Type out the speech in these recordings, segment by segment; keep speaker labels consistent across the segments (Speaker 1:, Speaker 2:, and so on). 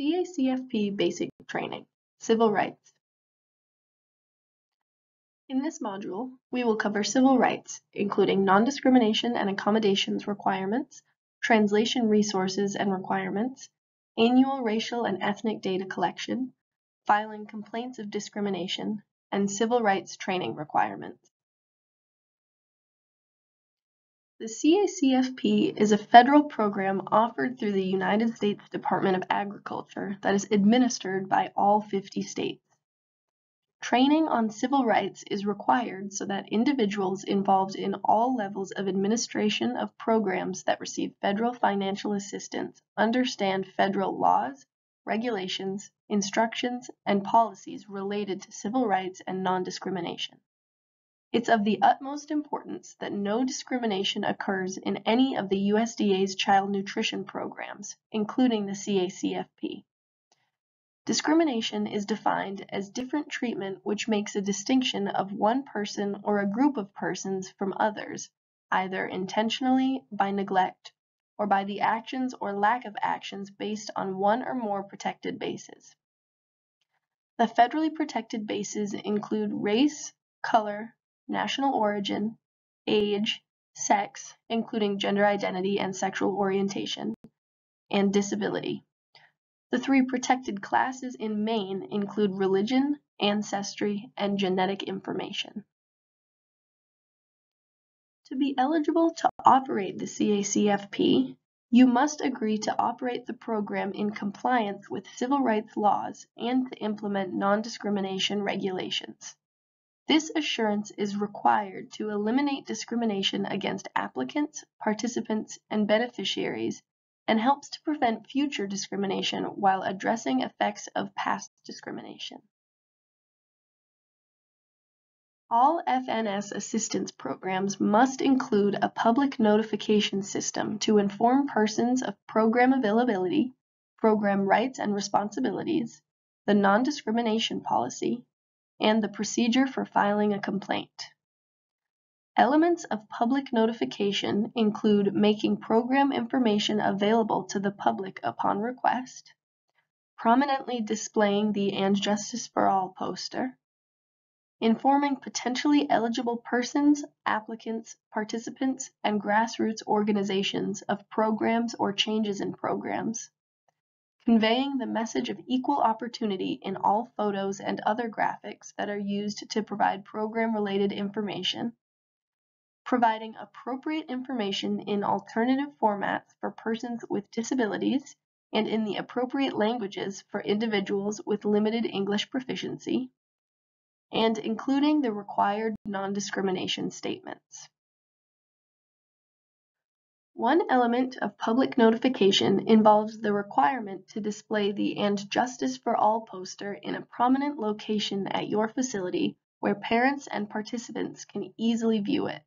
Speaker 1: CACFP Basic Training, Civil Rights. In this module, we will cover civil rights, including non-discrimination and accommodations requirements, translation resources and requirements, annual racial and ethnic data collection, filing complaints of discrimination, and civil rights training requirements. The CACFP is a federal program offered through the United States Department of Agriculture that is administered by all 50 states. Training on civil rights is required so that individuals involved in all levels of administration of programs that receive federal financial assistance understand federal laws, regulations, instructions, and policies related to civil rights and non-discrimination. It's of the utmost importance that no discrimination occurs in any of the USDA's child nutrition programs, including the CACFP. Discrimination is defined as different treatment which makes a distinction of one person or a group of persons from others, either intentionally, by neglect, or by the actions or lack of actions based on one or more protected bases. The federally protected bases include race, color, national origin, age, sex, including gender identity and sexual orientation, and disability. The three protected classes in Maine include religion, ancestry, and genetic information. To be eligible to operate the CACFP, you must agree to operate the program in compliance with civil rights laws and to implement non-discrimination regulations. This assurance is required to eliminate discrimination against applicants, participants, and beneficiaries and helps to prevent future discrimination while addressing effects of past discrimination. All FNS assistance programs must include a public notification system to inform persons of program availability, program rights and responsibilities, the non-discrimination policy, and the procedure for filing a complaint. Elements of public notification include making program information available to the public upon request, prominently displaying the And Justice for All poster, informing potentially eligible persons, applicants, participants, and grassroots organizations of programs or changes in programs, conveying the message of equal opportunity in all photos and other graphics that are used to provide program-related information, providing appropriate information in alternative formats for persons with disabilities and in the appropriate languages for individuals with limited English proficiency, and including the required non-discrimination statements. One element of public notification involves the requirement to display the And Justice for All poster in a prominent location at your facility where parents and participants can easily view it.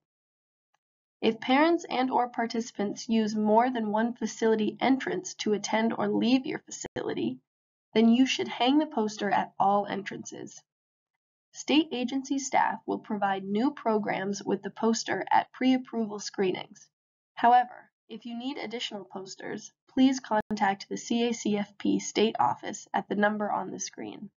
Speaker 1: If parents and or participants use more than one facility entrance to attend or leave your facility, then you should hang the poster at all entrances. State agency staff will provide new programs with the poster at pre-approval screenings. However, if you need additional posters, please contact the CACFP state office at the number on the screen.